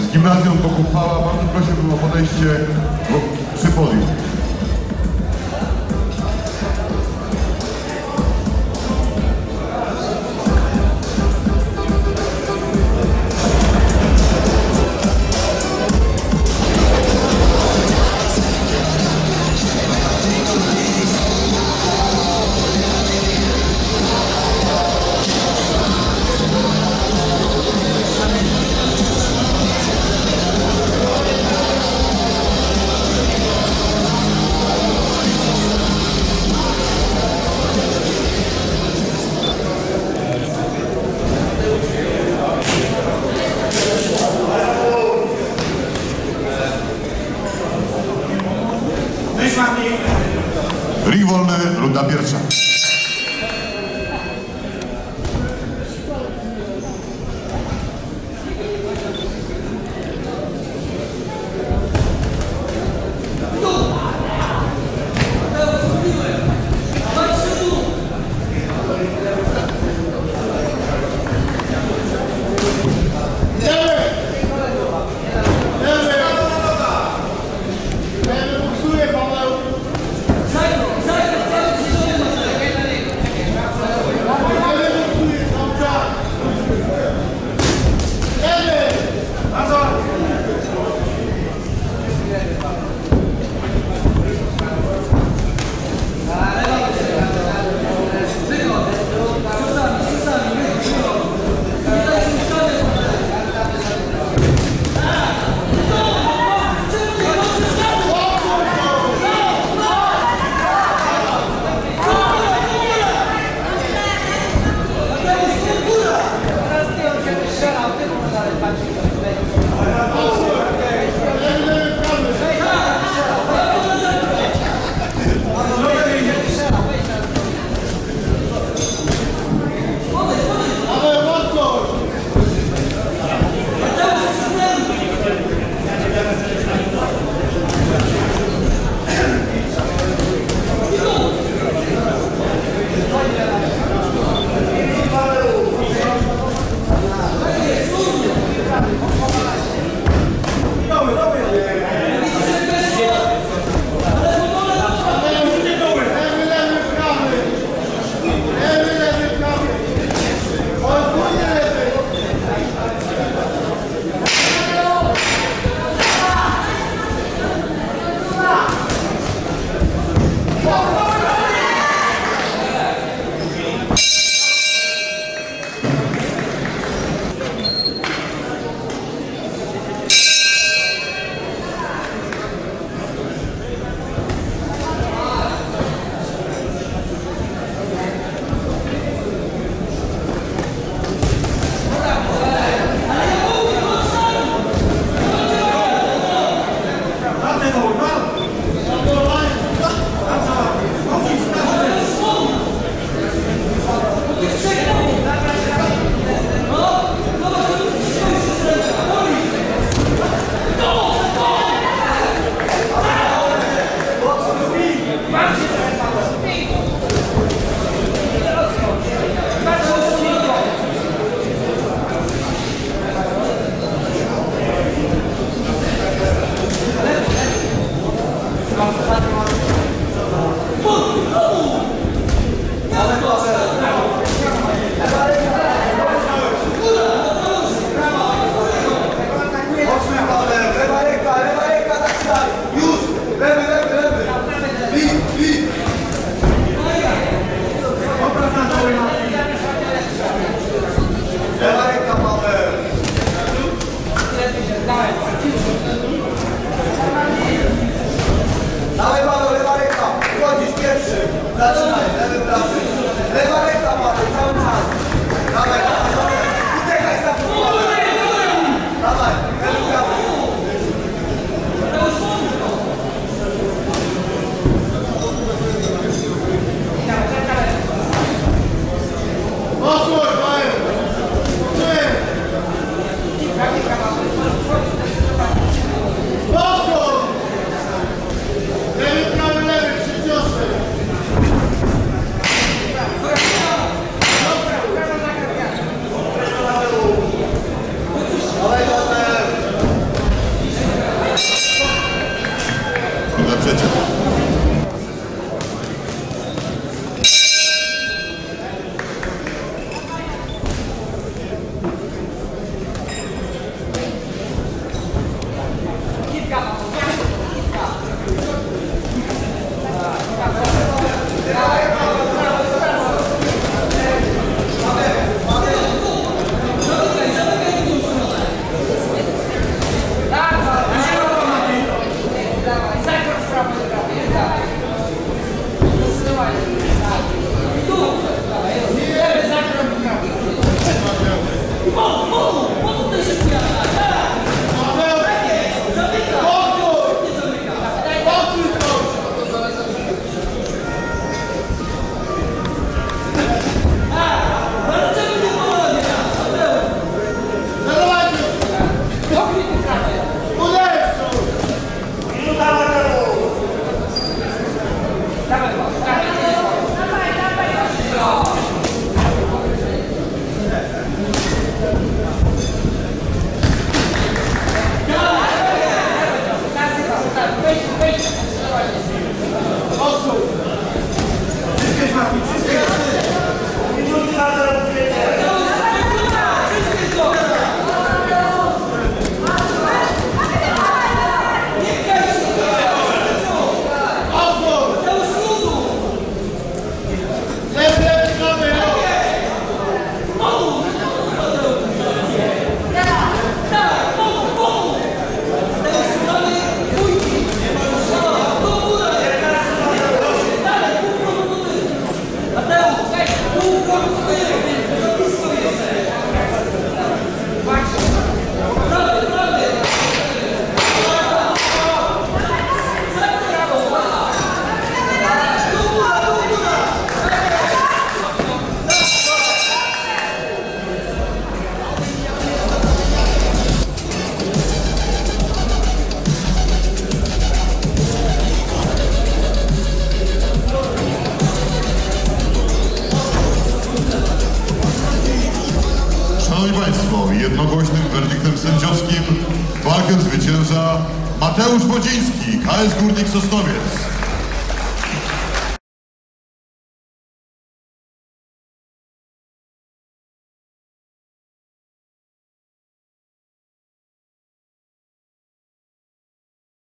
z gimnazjum Boguchwała. Bardzo prosiłbym o podejście przy podium. Rivolne, runda pierwsza. That's right. 거죠. jednogłośnym werdyktem sędziowskim walkę zwycięża Mateusz Wodziński, KS Górnik Sosnowiec.